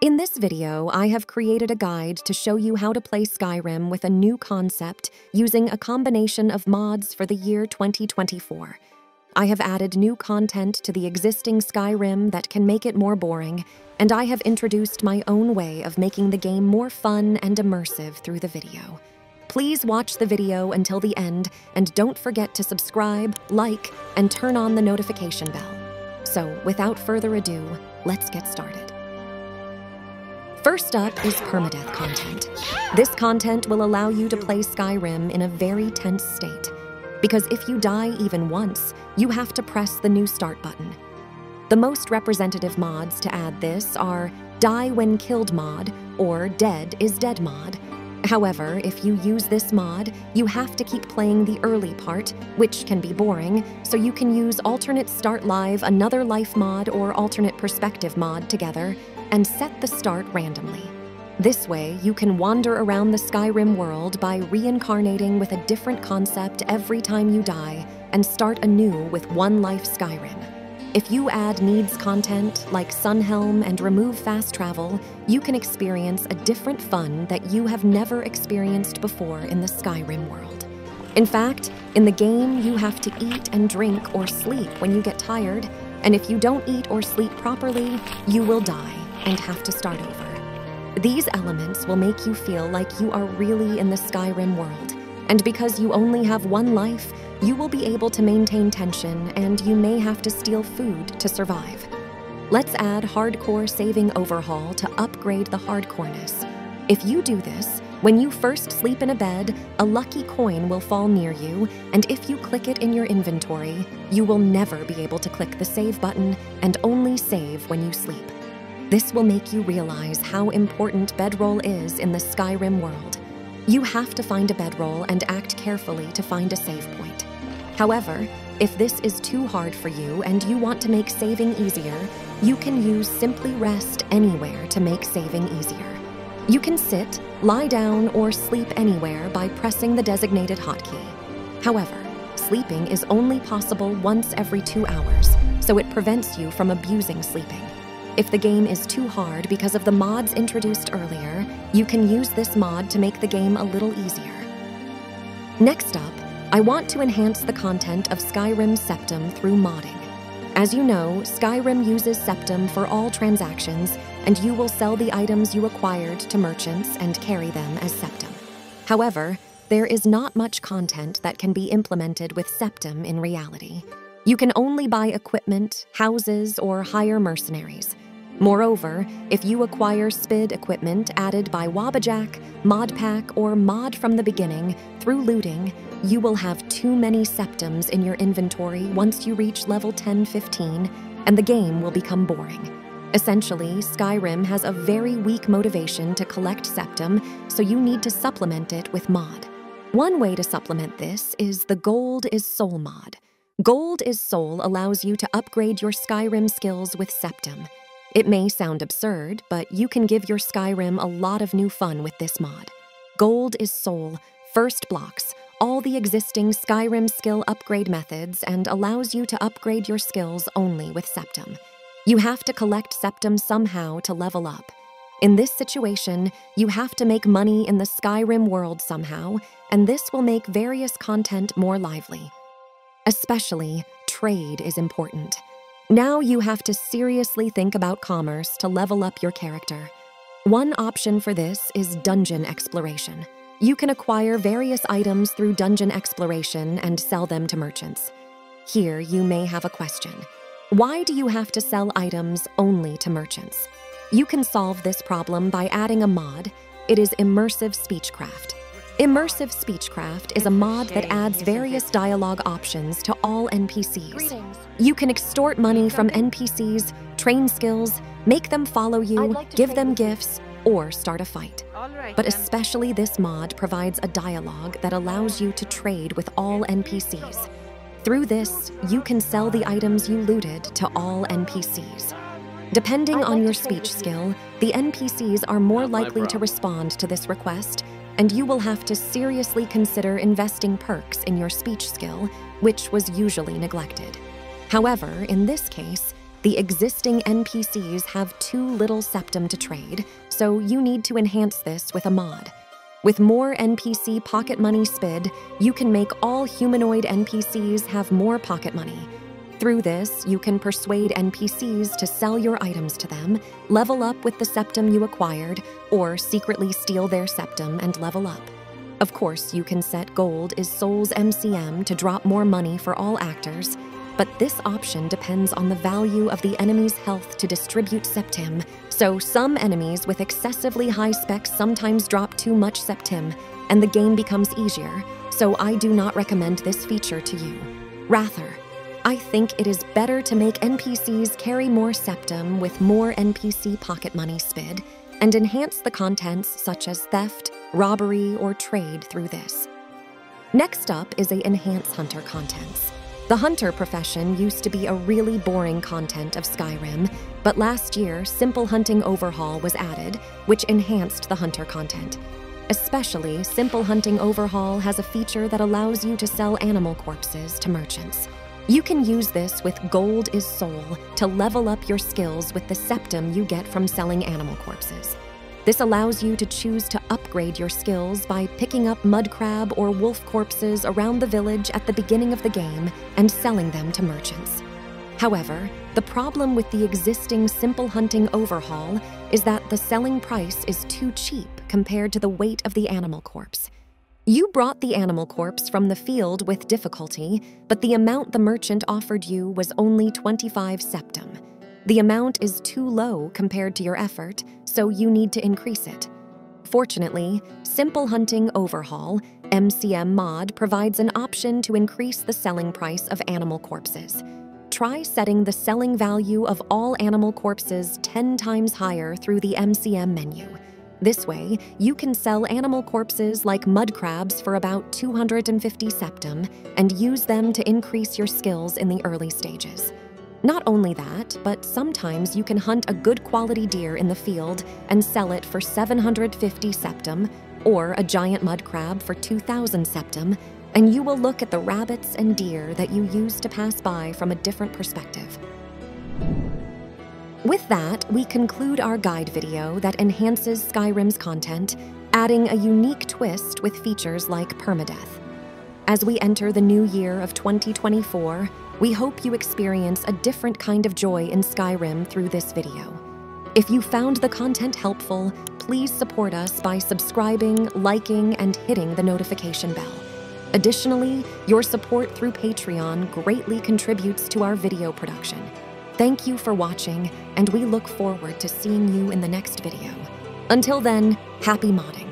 In this video, I have created a guide to show you how to play Skyrim with a new concept using a combination of mods for the year 2024. I have added new content to the existing Skyrim that can make it more boring, and I have introduced my own way of making the game more fun and immersive through the video. Please watch the video until the end, and don't forget to subscribe, like, and turn on the notification bell. So, without further ado, let's get started. First up is permadeath content. This content will allow you to play Skyrim in a very tense state, because if you die even once, you have to press the new start button. The most representative mods to add this are Die When Killed mod or Dead is Dead mod. However, if you use this mod, you have to keep playing the early part, which can be boring, so you can use Alternate Start Live, Another Life mod, or Alternate Perspective mod together and set the start randomly. This way, you can wander around the Skyrim world by reincarnating with a different concept every time you die and start anew with one life Skyrim. If you add needs content like Sunhelm and remove fast travel, you can experience a different fun that you have never experienced before in the Skyrim world. In fact, in the game, you have to eat and drink or sleep when you get tired, and if you don't eat or sleep properly, you will die and have to start over. These elements will make you feel like you are really in the Skyrim world, and because you only have one life, you will be able to maintain tension and you may have to steal food to survive. Let's add Hardcore Saving Overhaul to upgrade the hardcoreness. If you do this, when you first sleep in a bed, a lucky coin will fall near you, and if you click it in your inventory, you will never be able to click the save button and only save when you sleep. This will make you realize how important bedroll is in the Skyrim world. You have to find a bedroll and act carefully to find a save point. However, if this is too hard for you and you want to make saving easier, you can use Simply Rest Anywhere to make saving easier. You can sit, lie down, or sleep anywhere by pressing the designated hotkey. However, sleeping is only possible once every two hours, so it prevents you from abusing sleeping. If the game is too hard because of the mods introduced earlier, you can use this mod to make the game a little easier. Next up, I want to enhance the content of Skyrim Septim through modding. As you know, Skyrim uses Septim for all transactions, and you will sell the items you acquired to merchants and carry them as Septim. However, there is not much content that can be implemented with Septim in reality. You can only buy equipment, houses, or hire mercenaries. Moreover, if you acquire SPID equipment added by Wabbajack, Modpack, or Mod from the beginning through looting, you will have too many septims in your inventory once you reach level 10 15, and the game will become boring. Essentially, Skyrim has a very weak motivation to collect septim, so you need to supplement it with mod. One way to supplement this is the Gold is Soul mod. Gold is Soul allows you to upgrade your Skyrim skills with septim. It may sound absurd, but you can give your Skyrim a lot of new fun with this mod. Gold is Soul, first blocks, all the existing Skyrim skill upgrade methods and allows you to upgrade your skills only with Septim. You have to collect Septim somehow to level up. In this situation, you have to make money in the Skyrim world somehow, and this will make various content more lively. Especially, trade is important. Now you have to seriously think about commerce to level up your character. One option for this is dungeon exploration. You can acquire various items through dungeon exploration and sell them to merchants. Here you may have a question. Why do you have to sell items only to merchants? You can solve this problem by adding a mod. It is Immersive Speechcraft. Immersive Speechcraft is a mod that adds various dialogue options to all NPCs. You can extort money from NPCs, train skills, make them follow you, give them gifts, or start a fight. But especially this mod provides a dialogue that allows you to trade with all NPCs. Through this, you can sell the items you looted to all NPCs. Depending on your speech skill, the NPCs are more likely to respond to this request and you will have to seriously consider investing perks in your speech skill, which was usually neglected. However, in this case, the existing NPCs have too little septim to trade, so you need to enhance this with a mod. With more NPC pocket money SPID, you can make all humanoid NPCs have more pocket money. Through this, you can persuade NPCs to sell your items to them, level up with the septim you acquired, or secretly steal their septim and level up. Of course, you can set gold is Soul's MCM to drop more money for all actors, but this option depends on the value of the enemy's health to distribute septim, so some enemies with excessively high specs sometimes drop too much septim, and the game becomes easier, so I do not recommend this feature to you. Rather, I think it is better to make NPCs carry more septim with more NPC pocket money SPID, and enhance the contents such as theft, robbery, or trade through this. Next up is a Enhance Hunter contents. The hunter profession used to be a really boring content of Skyrim, but last year, Simple Hunting Overhaul was added, which enhanced the hunter content. Especially, Simple Hunting Overhaul has a feature that allows you to sell animal corpses to merchants. You can use this with Gold is Soul to level up your skills with the septim you get from selling animal corpses. This allows you to choose to upgrade your skills by picking up mud crab or wolf corpses around the village at the beginning of the game and selling them to merchants. However, the problem with the existing Simple Hunting overhaul is that the selling price is too cheap compared to the weight of the animal corpse. You brought the animal corpse from the field with difficulty, but the amount the merchant offered you was only 25 septim. The amount is too low compared to your effort, so you need to increase it. Fortunately, Simple Hunting Overhaul, MCM Mod, provides an option to increase the selling price of animal corpses. Try setting the selling value of all animal corpses 10 times higher through the MCM menu. This way, you can sell animal corpses like mud crabs for about 250 septim and use them to increase your skills in the early stages. Not only that, but sometimes you can hunt a good quality deer in the field and sell it for 750 septim, or a giant mud crab for 2,000 septim, and you will look at the rabbits and deer that you used to pass by from a different perspective. With that, we conclude our guide video that enhances Skyrim's content, adding a unique twist with features like permadeath. As we enter the new year of 2024, we hope you experience a different kind of joy in Skyrim through this video. If you found the content helpful, please support us by subscribing, liking, and hitting the notification bell. Additionally, your support through Patreon greatly contributes to our video production. Thank you for watching, and we look forward to seeing you in the next video. Until then, happy modding.